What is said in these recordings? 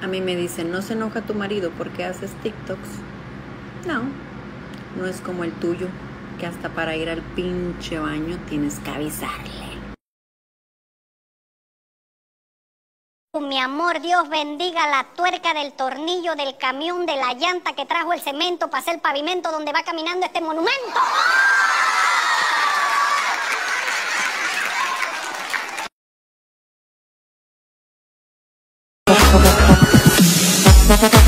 A mí me dicen, no se enoja tu marido porque haces TikToks. No, no es como el tuyo, que hasta para ir al pinche baño tienes que avisarle. Mi amor, Dios bendiga la tuerca del tornillo del camión de la llanta que trajo el cemento para hacer el pavimento donde va caminando este monumento.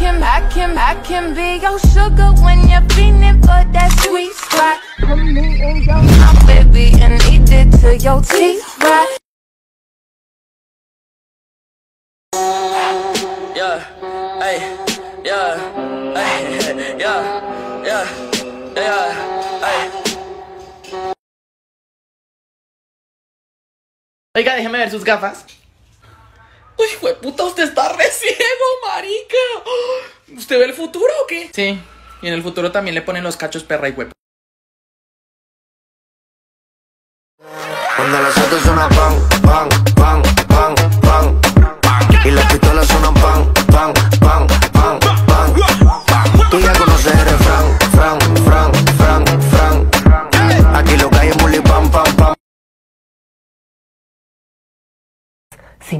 can, I can, I can be your sugar when you're feeling for that sweet spot. Put me in your mouth, baby, and eat it till your teeth rot. Yeah, ay, yeah, ay, yeah, yeah, yeah, ay. Oiga, déjeme ver sus gafas. Uy, puta, usted está re ciego, marica. ¿Usted ve el futuro o qué? Sí, y en el futuro también le ponen los cachos perra y huevo. Cuando las pan,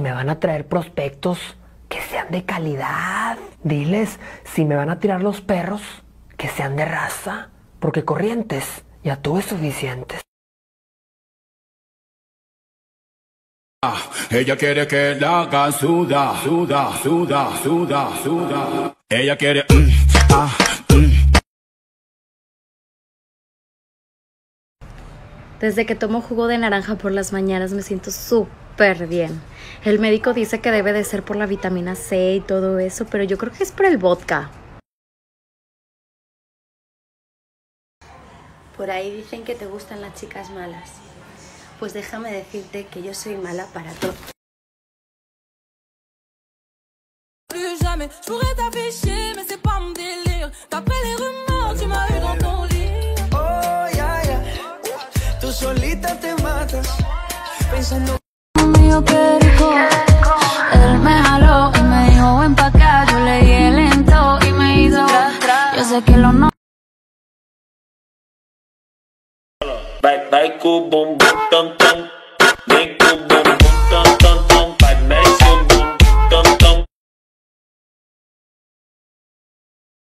me van a traer prospectos que sean de calidad. Diles, si me van a tirar los perros, que sean de raza, porque corrientes ya tuve suficientes. Ella quiere que la haga suda, suda, suda, suda, suda. Ella quiere. mm, ah, Desde que tomo jugo de naranja por las mañanas me siento súper bien. El médico dice que debe de ser por la vitamina C y todo eso, pero yo creo que es por el vodka. Por ahí dicen que te gustan las chicas malas. Pues déjame decirte que yo soy mala para todo. Plus jamais, je pourrais t'afficher, mais c'est pas solita te matas Pensando Mío, qué rico. Él me jaló y me dijo ven pa' acá. Yo le di lento y me hizo. Yo sé que lo no. Bye, bye, boom, boom, tom, tom. Bye, boom,